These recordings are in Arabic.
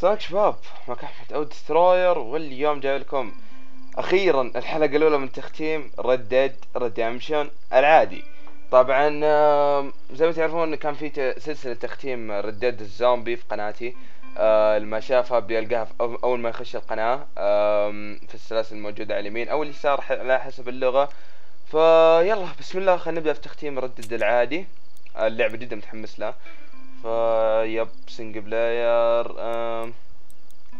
ساك شباب معك احمد أو Destroyer واليوم جاي لكم أخيرا الحلقة الأولى من تختيم Red Dead Redemption العادي. طبعا زي ما تعرفون كان في سلسلة تختيم Red Dead الزومبي في قناتي. آه، اللي ما شافها بيلقاها أول ما يخش القناة. آم، في السلاسل الموجودة على اليمين أو اليسار على حسب اللغة. فيلا بسم الله خلينا نبدأ في تختيم Red Dead العادي. اللعبة جدا متحمس لها. ف yep single player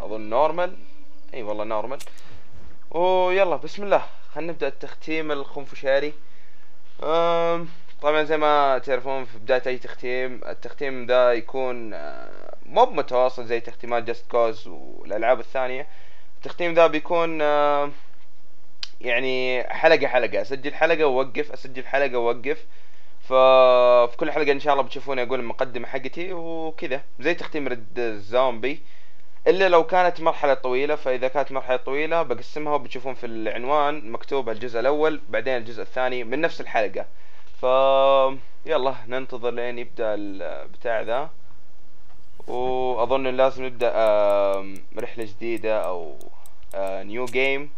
أظن normal إي والله normal ويلا بسم الله. خلينا نبدأ التختيم الخنفشاري. طبعا زي ما تعرفون في بداية أي تختيم التختيم ذا يكون مو بمتواصل زي تختيمات Just Cause والألعاب الثانية. التختيم ذا بيكون يعني حلقة حلقة. أسجل حلقة واوقف أسجل حلقة واوقف ففي كل حلقة إن شاء الله بتشوفوني أقول المقدمة حقتي وكذا. زي تختيم Red الزومبي. إلا لو كانت مرحلة طويلة فإذا كانت مرحلة طويلة بقسمها وبتشوفون في العنوان مكتوب الجزء الأول بعدين الجزء الثاني من نفس الحلقة. ف يلا ننتظر لين يبدأ البتاع ذا. وأظن لازم نبدا آم، رحلة جديدة أو new game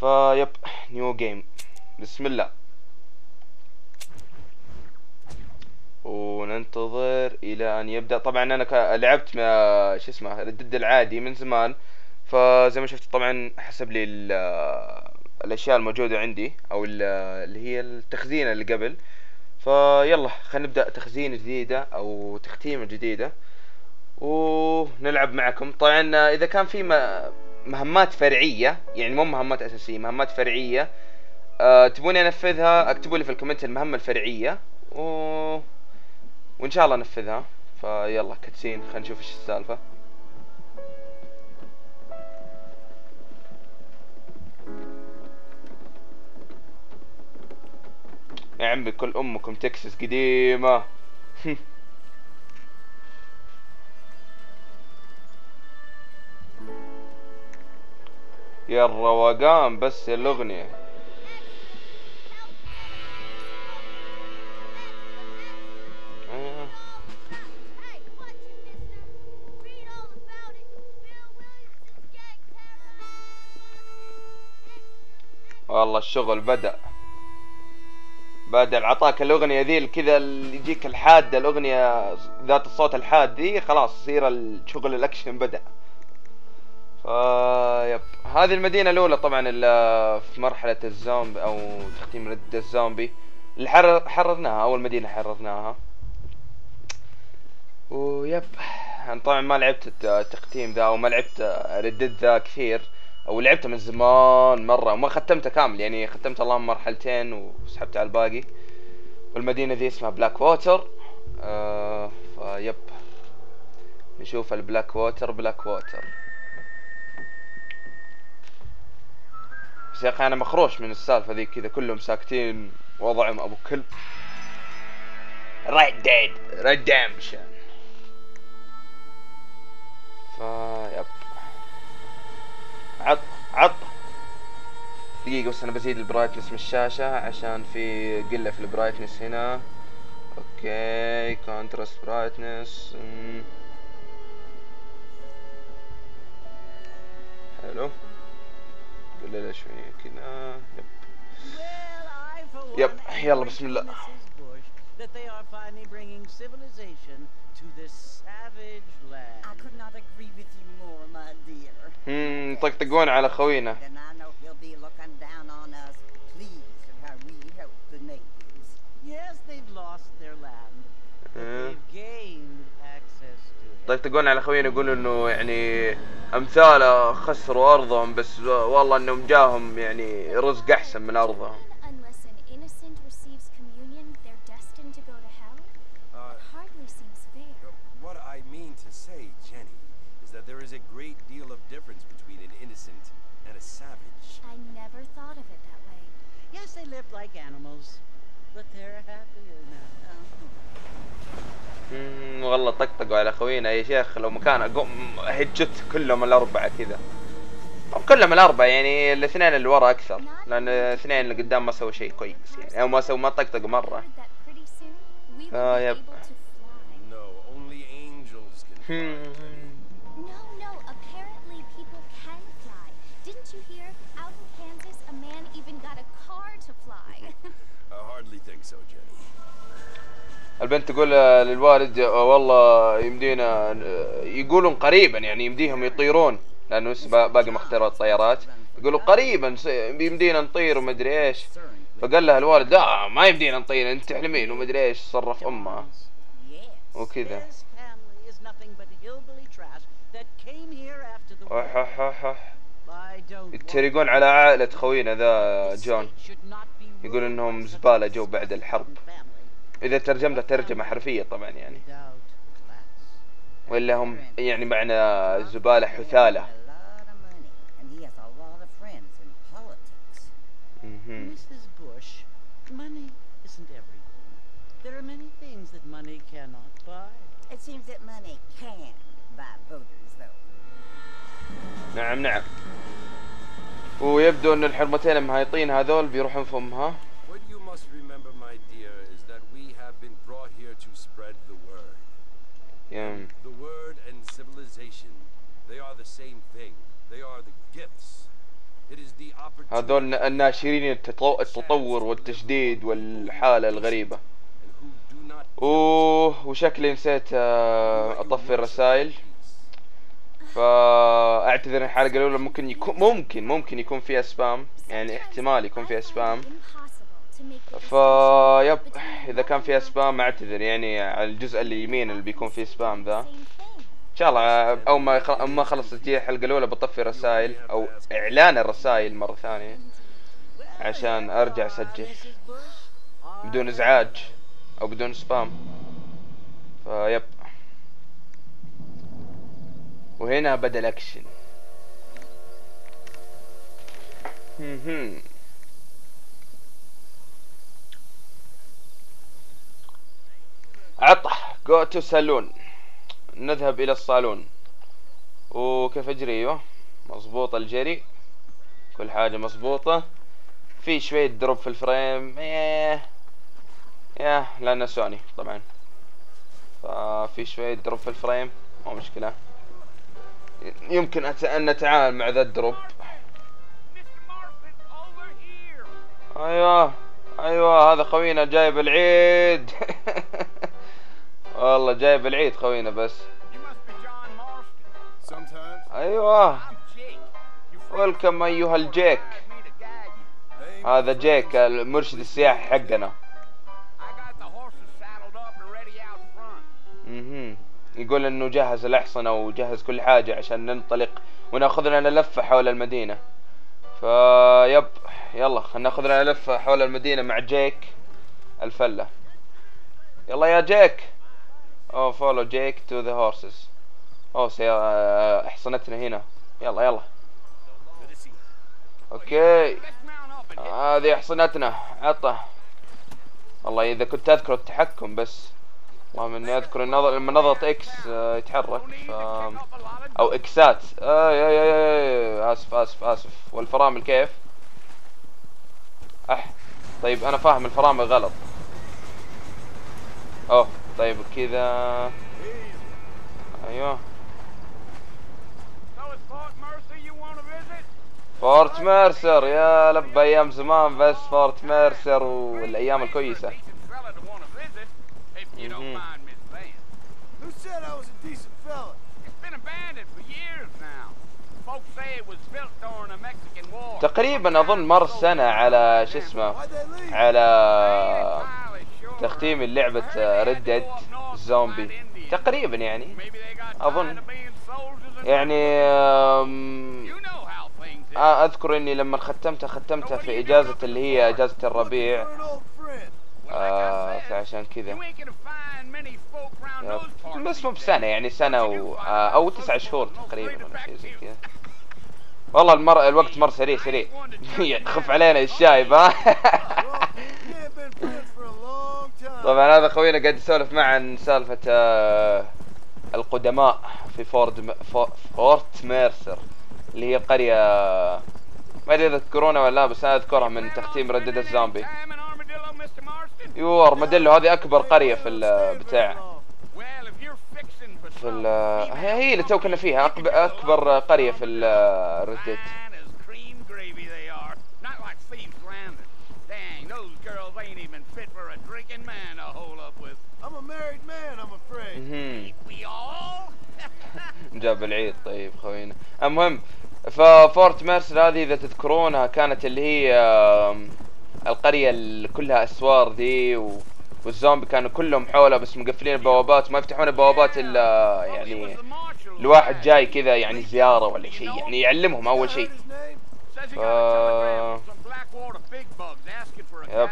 فيب نيو جيم بسم الله. وننتظر إلى أن يبدأ. طبعا أنا لعبت ما شو اسمه ردد العادي من زمان. فزي ما شفت طبعا حسب لي ال- الأشياء الموجودة عندي أو ال- اللي هي التخزينه اللي قبل. فيلا خلينا نبدأ تخزين جديدة أو تختيمه جديدة ونلعب معكم. طبعا إذا كان في مهمات فرعية يعني مو مهمات أساسية مهمات فرعية أه تبوني أنفذها اكتبوا لي في ال comment المهمة الفرعية و... وإن شاء الله انفذها فيلا cutscene خلينا نشوف إيش السالفة. يا عمي كل أمكم تكساس قديمة. يا الروقان بس الأغنية. والله الشغل بدأ. بدأ عطاك الأغنية ذي كذا اللي يجيك الحادة الأغنية ذات الصوت الحاد ذي خلاص يصير الشغل الأكشن بدأ. فا yep. هذه المدينة الأولى طبعا اللي في مرحلة الزومبي أو تختيم Red الزومبي. اللي حرر حررناها أول مدينة حررناها. و yep. أنا طبعا ما لعبت الت- التختيم ذا وما لعبت Red Dead ذا كثير. أو لعبته من زمان مرة وما ختمته كامل يعني ختمت اللهم مرحلتين وسحبت على الباقي. والمدينة ذي اسمها بلاك ووتر آه ف yep. نشوف ال Blackwater Blackwater بس يا أخي أنا مخروش من السالفة ذي كذا كلهم ساكتين وضعهم أبو كلب. Red Dead Redemption دقيقة بس أنا بزيد ال brightness من الشاشة عشان في قلة في ال brightness هنا أوكي كونتراست برايتنس حلو قللها شوية كذا يب am يلا بسم الله. that they are finally bringing civilization to this savage land. I could not agree with you more, my dear. هم طقطقون على خوينا And I know he'll be looking down on us, pleased at how we help the natives. Yes, they've lost their land, but Yeah. they've gained access to it. يطقطقون على خوينا يقولوا إنه يعني أمثاله خسروا أرضهم بس والله إنهم جاهم يعني رزق أحسن من أرضهم I never thought of it that way. Yes, they live. والله طقطقوا على خوينا يا شيخ لو مكان اقوم هجت كلهم الأربعة كذا. كلهم الأربعة يعني الاثنين اللي ورا أكثر لأن الاثنين اللي قدام ما سووا شيء كويس يعني. أو ما سووا ما طقطقوا مرة. آه يب. Hmm. I hardly think so, Jenny. البنت تقول للوالد آه، والله يمدينا آه، يقولون قريبا يعني يمديهم يطيرون لأنه لسه با- باقي ما اخترعوا الطيارات. يقولوا قريبا يمدينا نطير ومدري إيش. فقال لها الوالد لا ما يمدينا نطير أنت تحلمين ومدري إيش صرف امها. وكذا. يتريقون على عائلة خوينا ذا جون. يقول إنهم زبالة جو بعد الحرب. إذا ترجمت ترجمة حرفية طبعا يعني. ولا هم يعني معنى زبالة حثالة. نعم نعم. ويبدو إن الحرمتين المهايطين هذول بيروحون فمها. The word and civilization, they are the same thing. They are the gifts. It is the opportunity. هذول الناشرين التطو- التطور والتجديد والحالة الغريبة. أوه وشكلي نسيت آه، أطفي الرسائل. فأعتذر إن الحلقة الاولى ممكن يكون ممكن ممكن يكون فيها spam يعني احتمال يكون فيها spam ف yep إذا كان فيها spam أعتذر. يعني على الجزء اللي يمين اللي بيكون فيه spam ذا. إن شاء الله اول ما. أول ما خلص تجي الحلقة الأولى بطفي الرسائل أو إعلان الرسائل مرة ثانية. عشان أرجع أسجل. بدون إزعاج أو بدون spam ف yep وهنا بدأ الأكشن. عطح go to saloon نذهب إلى الصالون. وكيف أجري؟ أيوه مظبوط الجري. كل حاجة مظبوطة. في شوية drop في ال frame. إيه. yeah لأنه سوني طبعا. ففي شوية drop في ال frame. مو مشكلة. يمكن أن نتعامل مع ذا ال drop. أيوه أيوه هذا خوينا جايب العيد. والله جايب العيد خوينا بس. أيوه. welcome ايها الجيك هذا جيك المرشد السياحي حقنا. مهم. يقول إنه جهز الأحصنة وجهز كل حاجة عشان ننطلق ونأخذ لنا لفة حول المدينة. ف yep يلا خلينا نأخذ لنا لفة حول المدينة مع جيك الفلة. يلا يا جيك اوه follow Jake to the horses اوه سيارة احصنتنا هنا. يلا يلا. okay هذه احصنتنا. عطه. والله إذا كنت أذكر التحكم بس. اللهم إني أذكر النظر لما نضغط إكس آه، يتحرك. ف... أو اكسات أي أي أي. آسف آسف آسف. والفرامل كيف؟ أح. طيب أنا فاهم الفرامل غلط. أوه. طيب كذا أيوه. فورت ميرسر يا لب أيام زمان بس فورت ميرسر والأيام الكويسة? تقر yep ا أظن مر سنة على شو اسمه? على تختيم اللعبة ريد ديد زومبي تقريبا يعني أظن. يعني آه، أذكر إني لما ختمتها ختمتها في إجازة اللي هي إجازة الربيع. آه فعشان كذا. بس مو بسنة يعني سنة و... آه أو تسعة شهور تقريبا ولا شيء زي كذا. والله المر... الوقت مر سريع سريع. خف علينا الشايب ها Well, we ain't been friends for a long time. طبعا هذا خوينا قاعد يسولف معه عن سالفة آه، القدماء في فورت. فورت ميرسر اللي هي قرية ما أدري إذا تذكرونها ولا لا بس أنا أذكرها من تختيم ريد ديد الزومبي yeah ارماديلو هذه أكبر قرية في البتاع في ال هي اللي تو كنا فيها أكبر قرية في الردد drinking man to hole up with. I'm a married man, I'm afraid. We all? جاب العيد طيب خوينا المهم ففورت ميرسل هذه إذا تذكرونها كانت اللي هي آم، القرية اللي كلها أسوار ذي و... والزومبي كانوا كلهم حولها بس مقفلين البوابات ما يفتحون البوابات إلا يعني الواحد جاي كذا يعني زيارة ولا شيء يعني يعلمهم أول شيء Uh, يب.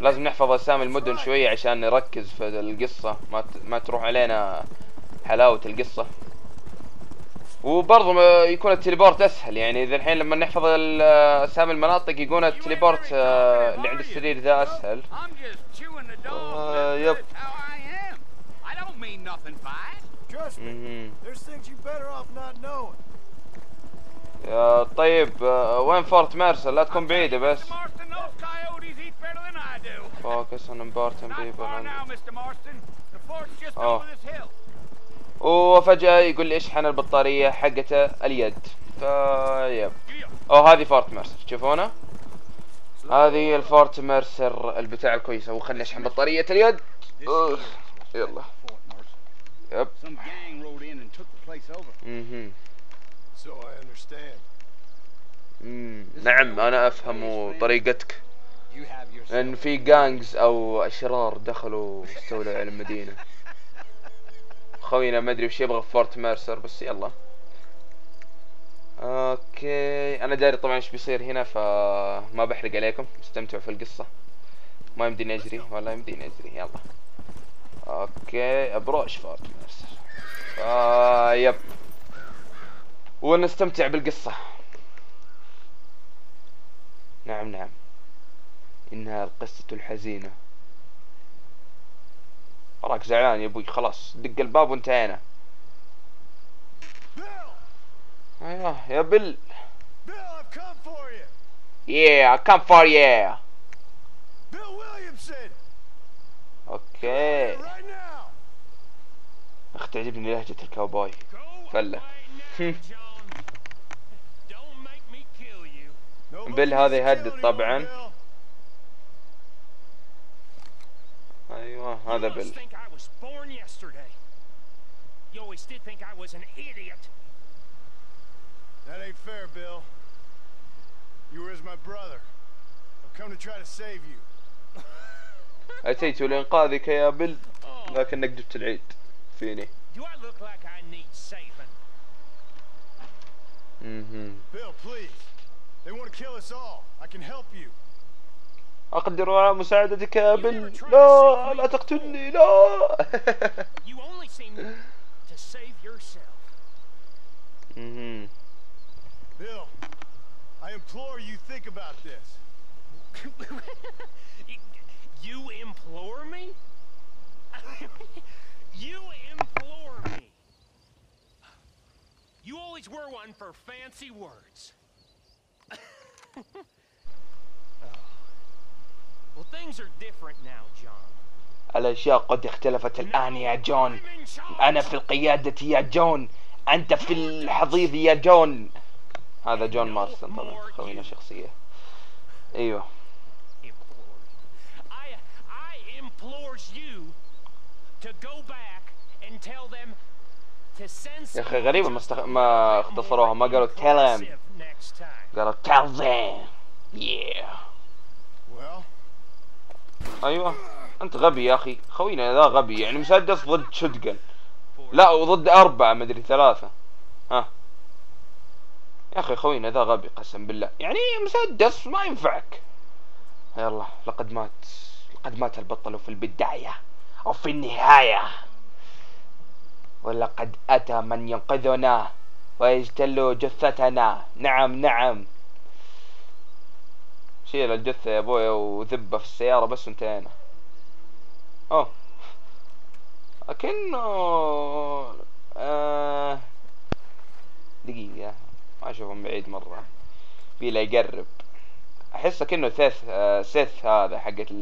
لازم نحفظ أسامي المدن شوية عشان نركز في القصة. ما. ما تروح علينا حلاوة القصة. وبرضه يكون التليبورت أسهل. يعني إذا الحين لما نحفظ أسامي المناطق يكون التليبورت آه، اللي عند السرير ذا أسهل. knowing. yeah طيب آه، وين فورت ميرسر لا تكون بعيدة بس. Fort's just Oh. over this hill. وفجأة يقول لي اشحن البطارية حقته؟ اليد. فا yep أو هذه فورت ميرسر تشوفونه؟ هذه الفورت ميرسر البتاع الكويسة. وخلني اشحن بطارية اليد. أوه. يلا. yep. And. مم. نعم أنا افهم طريقتك. لأن في gangs أو أشرار دخلوا واستولوا على المدينة. خوينا ما أدري وش يبغى في فورت ميرسر بس يلا. okay. أنا داري طبعا إيش بيصير هنا فما بحرق عليكم. استمتعوا في القصة. ما يمديني أجري ولا يمديني أجري. يلا. okay. approach فورت ميرسر آه yep. ونستمتع بالقصة. نعم نعم. إنها القصة الحزينة وراك زعلان يا أبوي خلاص دق الباب وانتهينا! أيوه يا بل Bill, I've come for you! yeah yeah Bill Williamson! أوكي! اخ تعجبني لهجة الكاوبوي فلة بيل هذا يهدد طبعاً. Bill. ايوه هذا You must بل think I was born yesterday. You always did think I was an idiot. That ain't fair, Bill. You were as my brother. I've come to try to save you. اتيت لانقاذك يا بل لكنك جبت العيد فيني Do I look like I need saving? مهم. Bill, please. They want to kill us all. I can help you. اقدر على مساعدتك يا بل لا لا تقتلني لا You only seem to save yourself. مهم. Bill, I implore you think about this. you implore me? you implore me. You always were one for fancy words. Well, things are different now, John. الأشياء قد اختلفت الآن يا جون. أنا في القيادة يا جون. أنت في الحضيض يا جون. هذا جون مارستون طبعا خوينا شخصية. send يا أخي غريبة ما, استخ... ما اختصروها ما قالوا tell him. قالوا tell them. Yeah. Well, أيوه. أنت غبي يا أخي. خوينا ذا غبي. يعني مسدس ضد شدقن لا وضد أربعة مدري ثلاثة. ها. يا أخي خوينا ذا غبي قسم بالله. يعني مسدس ما ينفعك. يلا لقد مات لقد مات البطل في البداية أو في النهاية. ولقد أتى من ينقذنا ويجتل جثتنا. نعم نعم. شيل الجثة يا ابويا وذبه في السيارة بس وانتهينا. أوه. لكنه آه دقيقة ما اشوفه من بعيد مرة. بيلا يقرب. احسه كأنه ثيث آه سيث هذا حقت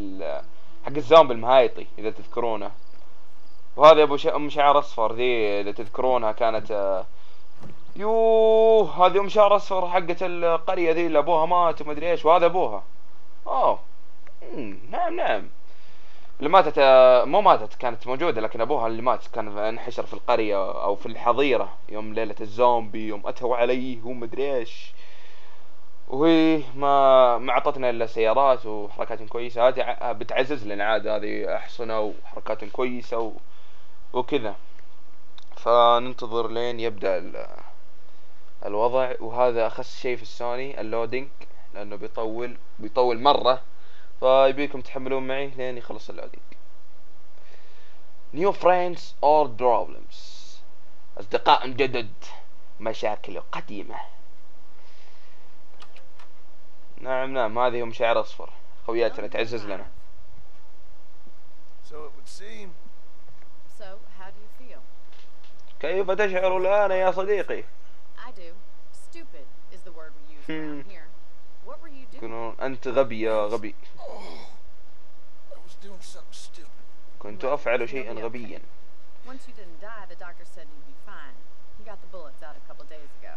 حق الزومبي المهايطي إذا تذكرونه. وهذا أبو ش... أم شعر أصفر ذي إذا تذكرونها كانت آه يوه هذه ام شعر أصفر حقت القرية ذي اللي أبوها مات وما أدري إيش وهذا أبوها. أوه. نعم نعم. اللي ماتت مو ماتت كانت موجودة لكن أبوها اللي مات كان انحشر في القرية أو في الحظيرة يوم ليلة الزومبي يوم أتوا عليه ومدري إيش. وهي ما ما أعطتنا إلا سيارات وحركات كويسة. هذه بتعزز لنا عاد هذه أحصنة وحركات كويسة و... وكذا. فننتظر لين يبدأ ال... الوضع وهذا أخس شيء في السوني ال loading لأنه بيطول بيطول مرة فيبيكم تحملون معي لين يخلص ال loading. New friends or problems. أصدقاء جدد مشاكل قديمة. نعم نعم هذه هم شعر أصفر. خوياتنا تعزز لنا. So it would seem. So, how do you feel? كيف تشعر الآن يا صديقي I do. Stupid is the word we use around Hmm. here. What were you doing? يقولون أنت غبي يا غبي. كنت أفعل شيئا غبيا Once you didn't die, the doctor said you'd be fine. He got the bullets out a couple days ago.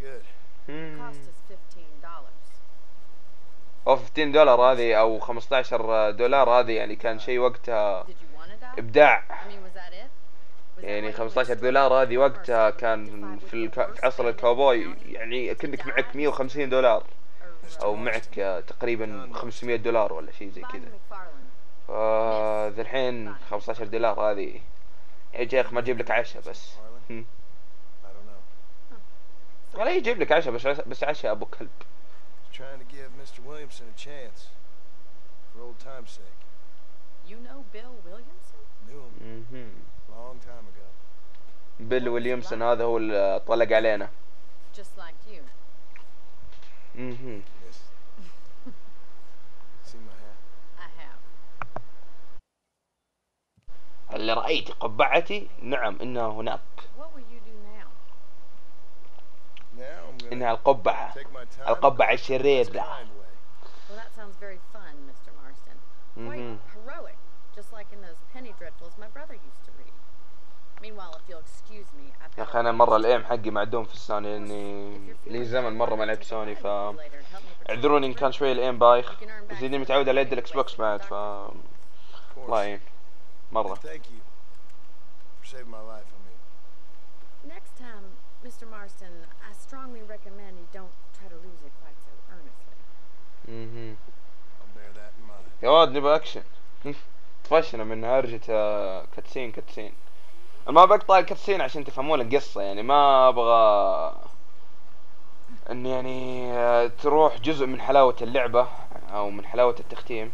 Good. It cost us fifteen dollars. أو 15 دولار هذه أو 15 دولار هذه يعني كان شيء وقتها? إبداع I mean, was that it? Was that يعني 15 دولار هذه وقتها كان في, الك... في عصر الكاوبوي يعني كنتك معك 150 دولار أو معك تقريبا 500 دولار ولا شيء زي كذا فذا الحين 15 دولار هذه يا شيخ ما تجيب لك عشاء بس ولا يجيب لك عشاء بس عشاء بس عشاء أبو كلب trying to give Mr. Williamson a chance for old time's sake. You know Bill Williamson? Knew him. Mm-hmm. بيل ويليامسون هذا هو اللي طلق علينا. Just اللي رأيت قبعتي نعم إنها هناك. إنها القبعة. القبعة الشريرة. Well, that sounds very fun, Mr. Marston. Quite heroic. Mhm. just like in those penny dreadfuls my brother used to read. Meanwhile, if you'll excuse me, I've يا مرة to الإيم go. حقي معدوم في السوني you're لي زمن مرة ما لعبت سوني ف اعذروني إن my كان. شوي الإيم بايخ بس some متعود على يد الإكس بوكس بعد ف. الله يعين mean, Next time, Mr. Marston, I strongly recommend you don't try to lose it quite so earnestly. مهم. I'll bear that in mind. يا واد نبغى اكشن طفشنا من هرجة آه، cutscene cutscene. ما بقطع ال cutscene عشان تفهمون القصة يعني ما أبغى إن يعني آه، تروح جزء من حلاوة اللعبة أو من حلاوة التختيم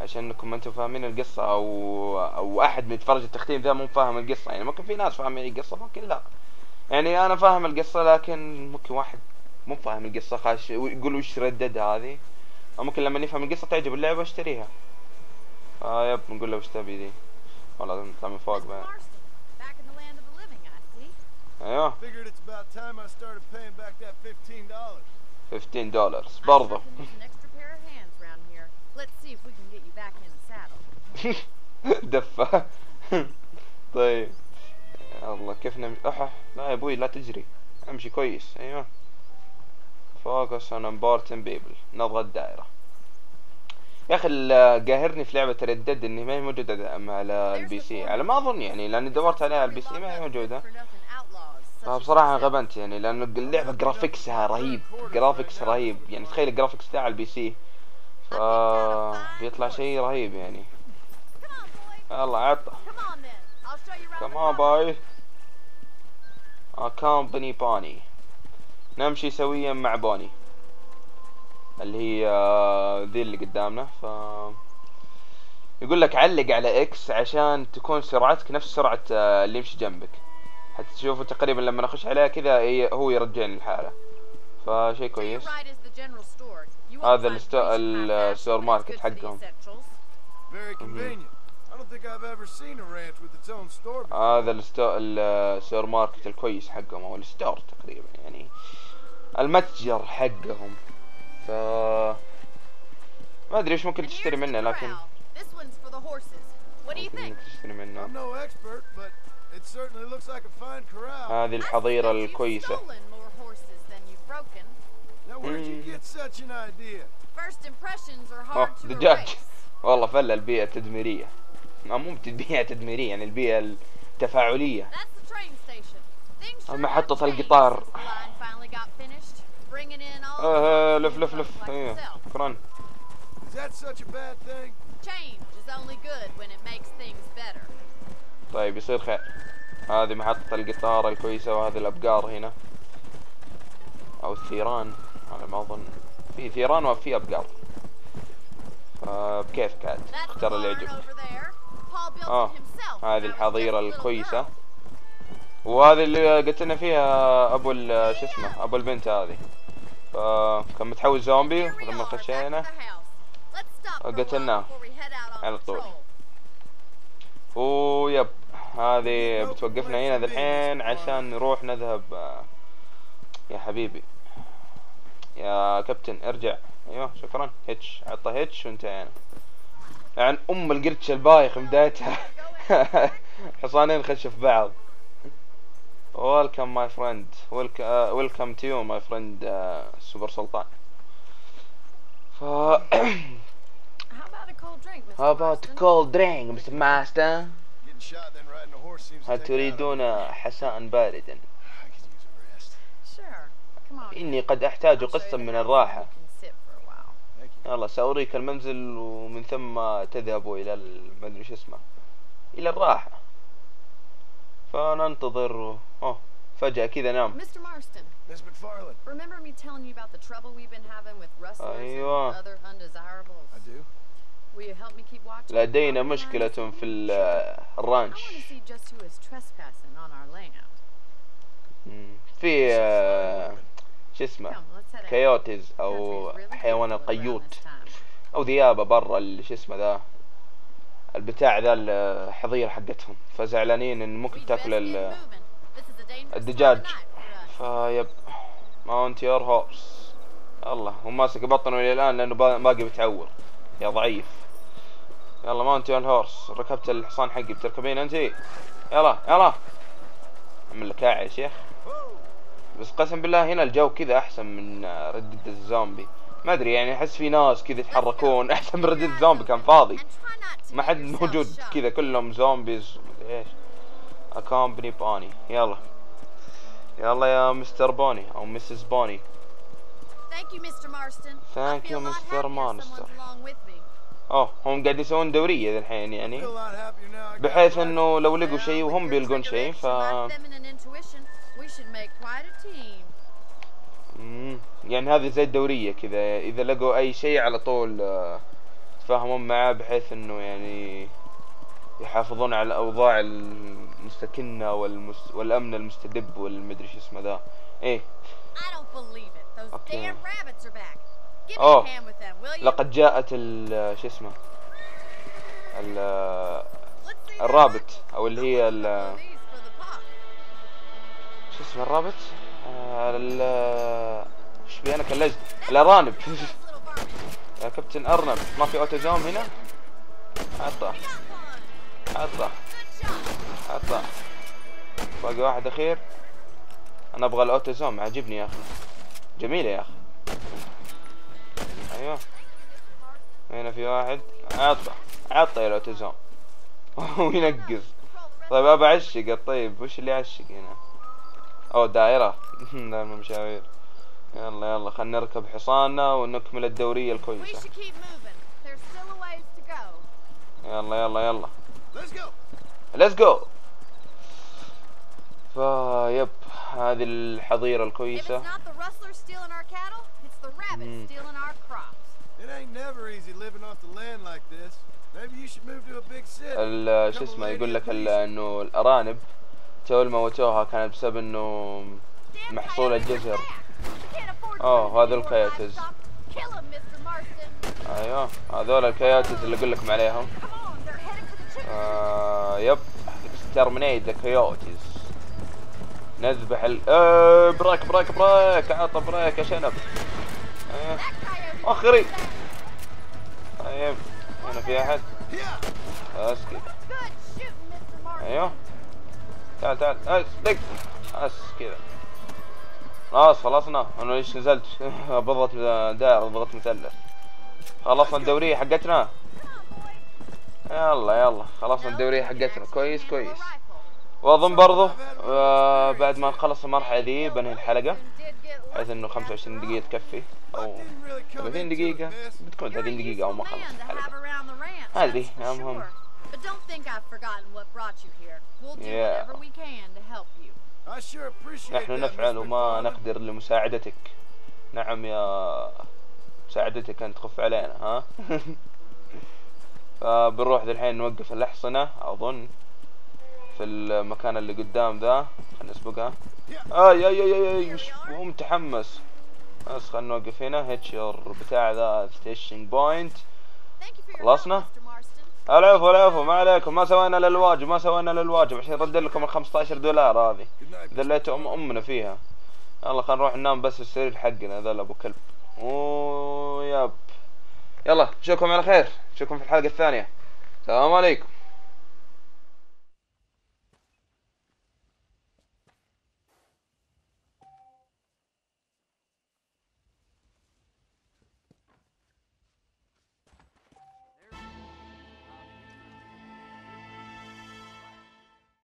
عشان إنكم ما أنتم فاهمين القصة أو أو أحد من يتفرج التختيم ذا مو فاهم القصة. يعني ممكن في ناس فاهمين القصة ممكن لا. يعني أنا فاهم القصة لكن ممكن واحد مو فاهم القصة خاش يقول وش ردد هذه. ممكن لما نفهم القصة تعجب اللعبة أشتريها. آه يب نقول له وش تبي دي والله لازم نطلع من فوق بعد. أيوه. 15 دولار برضه دفة طيب. الله كيف نمشي أحا لا يا أبوي لا تجري. أمشي كويس. أيوه. focus on important people نضغط دائره يا أخي قاهرني في لعبة Red Dead إني ما هي موجودة على ال PC على ما أظن يعني لأني دورت عليها على ال PC ما هي موجودة. فبصراحة غبنت يعني لأنه اللعبة graphics ها رهيب graphics رهيب. يعني تخيل ال graphics على ال PC ف بيطلع شيء رهيب يعني. يلا عطى property. boy accompany بوني نمشي سويا مع بوني اللي هي آه، ذي اللي قدامنا. ف يقول لك علق على X عشان تكون سرعتك نفس سرعة آه، اللي يمشي جنبك. حتى تشوفوا تقريبا لما اخش عليها كذا هي- هو يرجعني الحالة فشي كويس. هذا find الستو- police ال- craft السوبر action, ماركت حقهم. هذا الستو... السوبر ماركت الكويس حقهم أو الستور تقريبا يعني. المتجر حقهم. ف ما ادري إيش ممكن تشتري منه لكن ممكن تشتري منه. هذه الحظيرة الكويسة stolen more horses than you've broken. Now where'd you get such an idea? First impressions are اوه hard to دجاج. والله فل البيئة التدميرية ما مو بيئة تدميرية يعني البيئة التفاعلية That's the train station. Things sure محطة القطار. آه لف لف لف إيه شكرا طيب يصير خير. هذه محطة القطار الكويسة وهذه الأبقار هنا. أو الثيران على ما أظن. في ثيران وفي أبقار. آه، بكيف كات اختار اللي يعجبك. آه هذه الحظيرة الكويسة. وهذه اللي قلت لنا فيها أبو شو اسمه أبو البنت هذه. فكان متحول زومبي ولما خشينا قتلناه. على طول. ويب هذه بتوقفنا هنا الحين عشان نروح نذهب يا حبيبي. يا كابتن ارجع. أيوه شكرا. هيتش عطى هيتش وانتهينا. يعني أم القرش البايخ بدايتها. حصانين خشوا في بعض. welcome my friend welcome to you my friend سوبر سلطان ف How about a cold drink, Mr. هل تريدون حساء باردا؟ إني قد أحتاج قسطا من الراحة. يلا سأريك المنزل ومن ثم تذهب إلى ما شو اسمه. إلى الراحة. فننتظر أوه فجأة كذا نام Mr. Marston, Miss McFarland. remember me telling you about the trouble we've been having with rustlers أيوة. and other undesirables? I do. Will you help me keep watching? لدينا? مشكلة في ال- Sure. I الرانش want to see just who is trespassing on our land. في آه، شو اسمه Country's really حيوان time. أو ذيابة برا شو اسمه ذا البتاع ذا الحظيرة حقتهم. فزعلانين إن ممكن تاكل الدجاج. ف yep. mount your horse الله هو ماسك بطنه إلى الآن لأنه با- باقي بتعور يا ضعيف. يلا mount your horse ركبت الحصان حقي بتركبين أنت؟ يلا يلا. عمل لك يا شيخ. بس قسم بالله هنا الجو كذا أحسن من Red Dead الزومبي. ما أدري يعني أحس في ناس كذا يتحركون احسن من Red Dead الزومبي كان فاضي ما حد موجود. كذا كلهم zombies إيش accompany بوني يلا يلا يا Mr. بوني أو Mrs. بوني Thank you, Mr. Marston. Thank I feel you, a lot Mr. happier Marston. اوه هم قاعد يسوون دورية ذا الحين يعني بحيث. إنه لو لقوا شيء وهم بيلقون شيء ف يعني هذه زي الدورية كذا إذا لقوا أي شيء على طول آه، يتفاهمون معاه بحيث إنه يعني يحافظون على الأوضاع المستكنة والمس... والأمن المستدب والمدري شو اسمه ذا. them, will you? لقد جاءت ال شو اسمه ال الرابط. أو اللي هي ال. شو اسمه الرابط؟ آه، ال إيش بي أنا كلجت. الأرانب. يا كابتن أرنب ما في اوتوزوم هنا؟ حطه. حطه. حطه. باقي واحد أخير. أنا أبغى الاوتوزوم عاجبني يا أخي. جميلة يا أخي. أيوه. هنا في واحد. عطه عطه يا الاوتوزوم وينقز طيب أبى اعشق طيب وش اللي اعشق هنا؟ أو دائرة. دائرة مشاوير. يلا يلا خلنا نركب حصاننا ونكمل الدورية الكويسة. يلا يلا يلا. Let's go. فا يب هذه الحظيرة الكويسة. ال شو اسمه يقول لك إنه الأرانب تو الموتوها كانت بسبب إنه محصول الجزر. أوه هذول ال coyotes. أيوه هذول ال coyotes اللي أقول لكم عليهم. آه yep. terminate coyotes نذبح ال آه براك براك براك عطى براك يا شنب. آه. آخري. طيب هنا في أحد. أسكت. أيوه. تعال تعال. أس دق. أس كذا. خلاص خلصنا. أنا ليش نزلت؟ بضغط دائرة ضغط مثلث. خلصنا الدورية حقتنا؟ يلا يلا. خلصنا الدورية حقتنا. كويس كويس. وأظن برضو آه بعد ما نخلص المرحلة ذي بنهي الحلقة بحيث إنه 25 دقيقة تكفي. أو 30 دقيقة. بتكون 30 دقيقة أو ما خلص الحلقة. هذه المهم. But don't think I've forgotten what brought you here. We'll do Yeah. whatever we can to help you. نحن نفعل Father. نقدر لمساعدتك. نعم يا مساعدتك أن تخف علينا ها؟ فبنروح الحين نوقف الأحصنة أظن في المكان اللي قدام ذا. خلينا نسبقها آي آي آي آي, مو متحمس. بس خلينا نوقف هنا. hitch your بتاع the station point خلصنا؟ العفو العفو ما عليكم ما سوينا الا الواجب ما سوينا الا الواجب عشان نرد لكم ال 15 دولار هذه. ذليتوا ام أمنا فيها. يلا خلينا نروح ننام بس السرير حقنا ذا أبو كلب. أوه yep يلا نشوفكم على خير. نشوفكم في الحلقة الثانية. السلام عليكم.